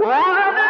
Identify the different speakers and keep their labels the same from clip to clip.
Speaker 1: وَمَا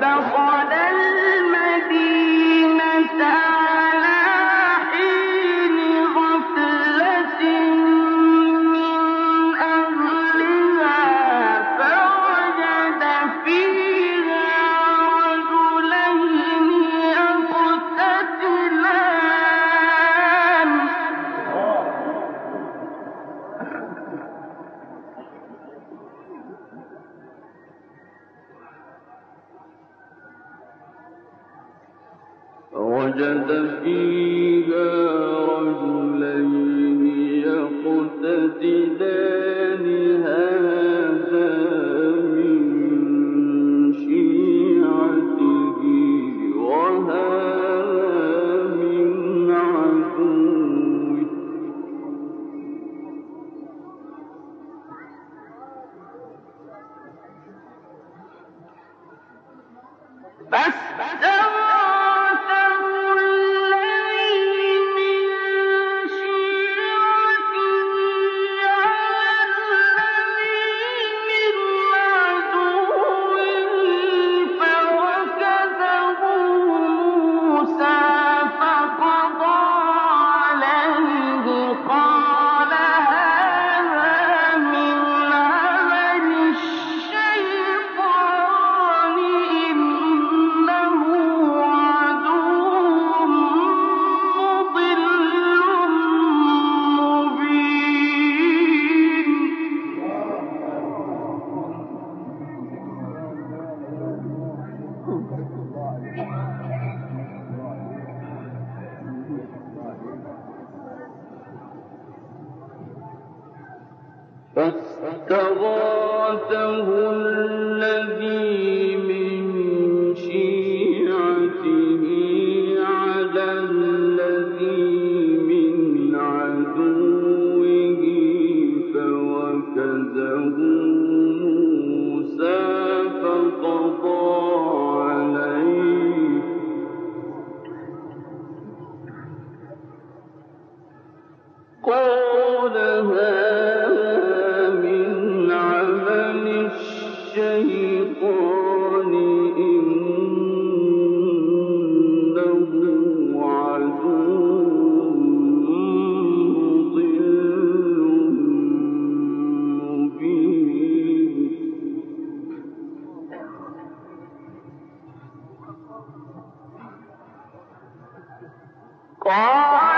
Speaker 1: صدقنا قال Corre!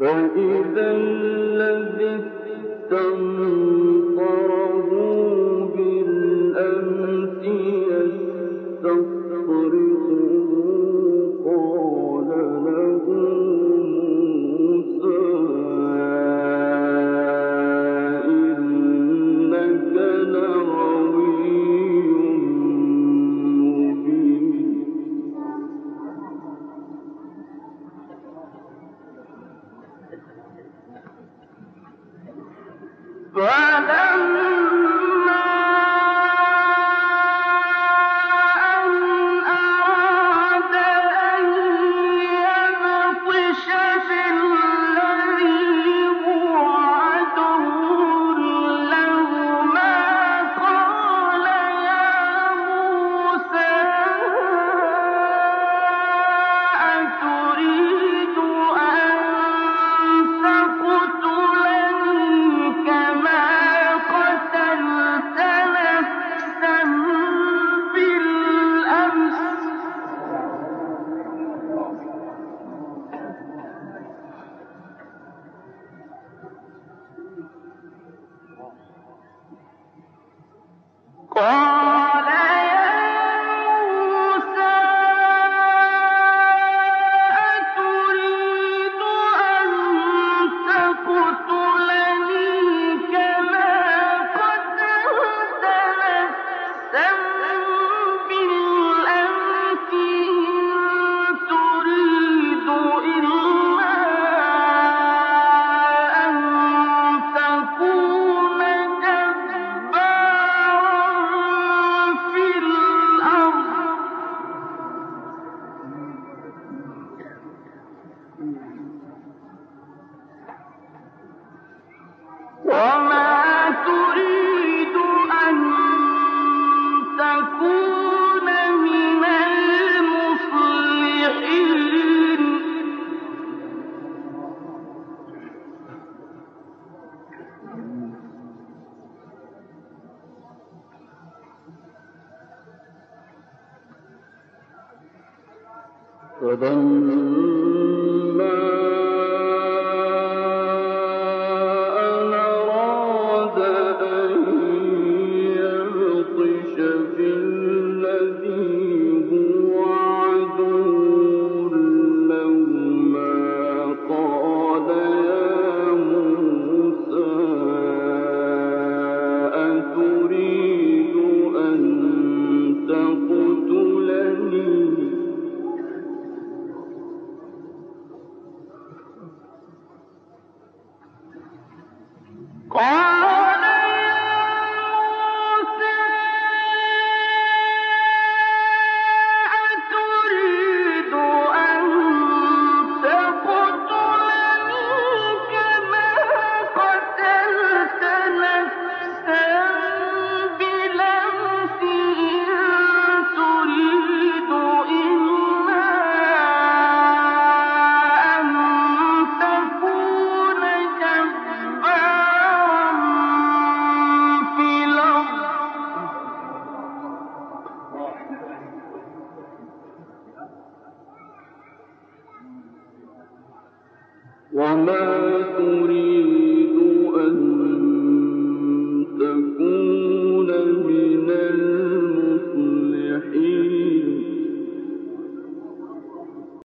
Speaker 1: وإذا الذي استنطرق